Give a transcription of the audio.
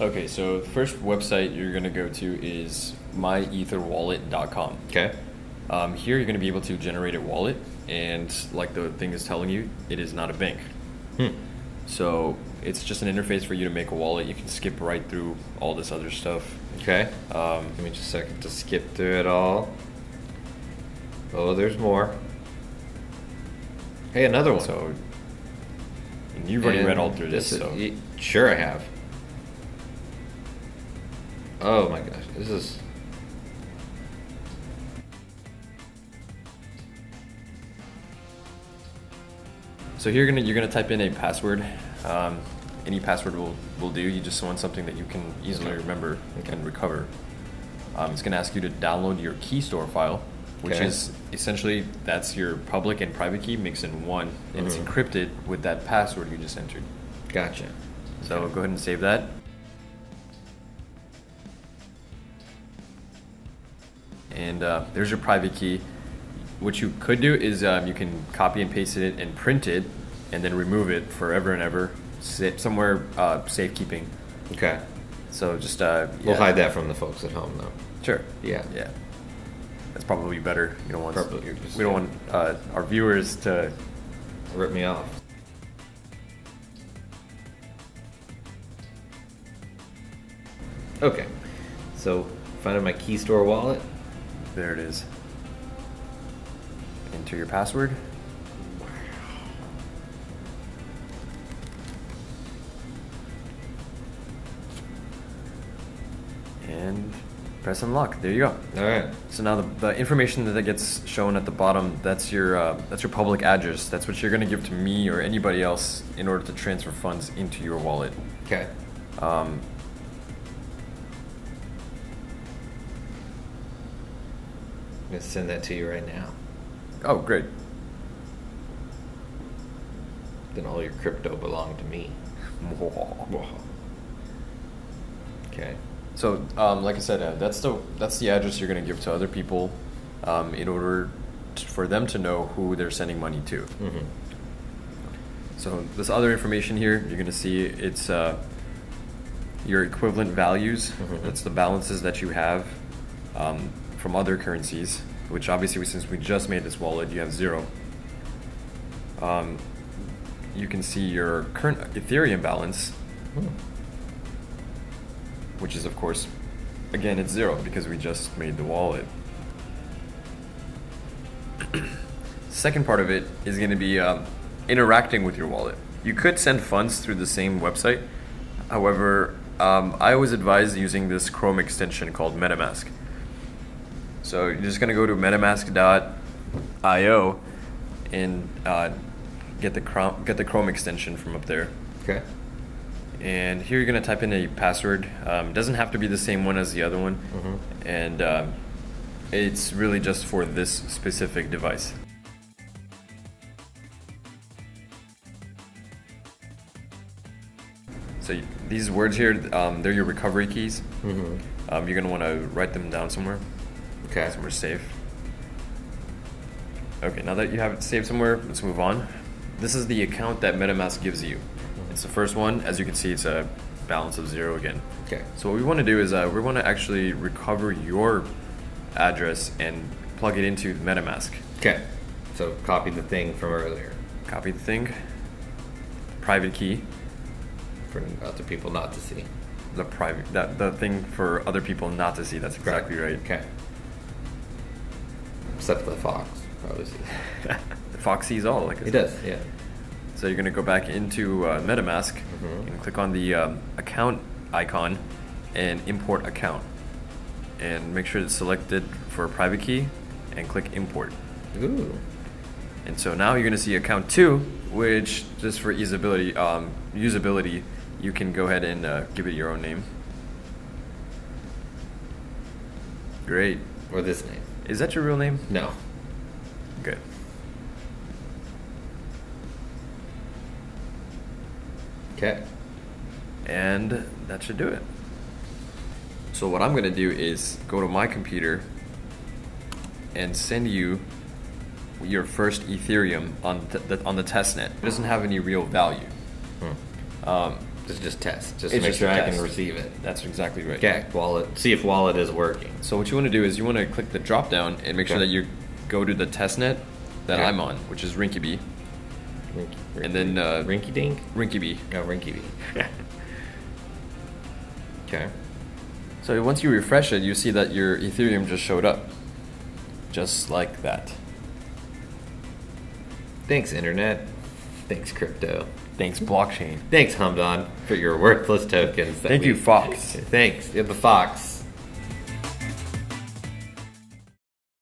Okay, so the first website you're going to go to is myetherwallet.com. Okay. Um, here you're going to be able to generate a wallet, and like the thing is telling you, it is not a bank. Hmm. So it's just an interface for you to make a wallet. You can skip right through all this other stuff. Okay. Um, Give me just a second to skip through it all. Oh, there's more. Hey, another one. so and you've already And read all through this, is- so y- sure, I have. Oh my gosh, this is. So here you're gonna you're gonna type in a password. Um, any password will, will do. You just want something that you can easily Okay. remember and recover. Um, it's gonna ask you to download your key store file, which Okay. is essentially that's your public and private key mixed in one, and it's Mhm. encrypted with that password you just entered. Gotcha. So go ahead and save that. And uh, there's your private key. What you could do is um, you can copy and paste it and print it, and then remove it forever and ever, sit somewhere uh, safekeeping. Okay. So just uh, We'll hide that from the folks at home, though. Sure. Yeah. Yeah. That's probably better. You don't want Probably, we don't want uh, our viewers to. Rip me off. Okay. So, finding my key store wallet. There it is. Enter your password. Press unlock. There you go. All right. So now the, the information that gets shown at the bottom, that's your uh, that's your public address. That's what you're going to give to me or anybody else in order to transfer funds into your wallet. Okay. Um, I'm gonna send that to you right now. oh, great. Then all your crypto belong to me. Okay. So, um, like I said, uh, that's the that's the address you're going to give to other people, um, in order t for them to know who they're sending money to. Mm-hmm. So this other information here, you're going to see it's uh, your equivalent values. Mhm. That's the balances that you have um, from other currencies. Which obviously, since we just made this wallet, you have zero. Um, you can see your current Ethereum balance, Hmm. Which is of course, again, it's zero because we just made the wallet. Second part of it is going to be um, interacting with your wallet. You could send funds through the same website. However, um, I always advise using this Chrome extension called MetaMask. So you're just going to go to metamask.io and uh, get the Chrome, get the Chrome extension from up there. Okay. And here you're going to type in a password. Um, it doesn't have to be the same one as the other one. Mhm. And um, it's really just for this specific device. So these words here, um, they're your recovery keys. Mm-hmm. Um, you're going to want to write them down somewhere, Okay. somewhere safe. Okay, now that you have it saved somewhere, let's move on. This is the account that MetaMask gives you. It's the first one. As you can see, it's a balance of zero again. Okay. So what we want to do is uh, we want to actually recover your address and plug it into MetaMask. Okay. So copy the thing from earlier Copy the thing, private key, for other people not to see. the private that the thing for other people not to see. That's exactly right. Okay. Except the fox, obviously. the Fox sees all. Like It does. Yeah. So you're going to go back into uh, MetaMask Mhm. and click on the um, account icon and import account, and make sure it's selected for a private key, and click import. Ooh. And so now you're going to see account two, which just for usability, um, usability, you can go ahead and uh, give it your own name. Great. Or this name. Is that your real name? No. Okay. And that should do it. So what I'm going to do is go to my computer and send you your first Ethereum on the, on the testnet. It doesn't have any real value. Hmm. Um, Just just test, just to make just sure I test. can receive it. that's exactly right. Okay, wallet. See if wallet is working. So what you want to do is you want to click the drop down and make sure that you go to the test net that Okay. I'm on, which is Rinkeby. Rinky, And then, uh, Rinky Dink. Rinkeby. Oh, Rinky Dink. okay. So once you refresh it, you see that your Ethereum just showed up. Just like that. Thanks, internet. Thanks, crypto. Thanks, blockchain. Thanks, Hamdan, for your worthless tokens. Thank we- you, Fox. Thanks, yeah, the Fox.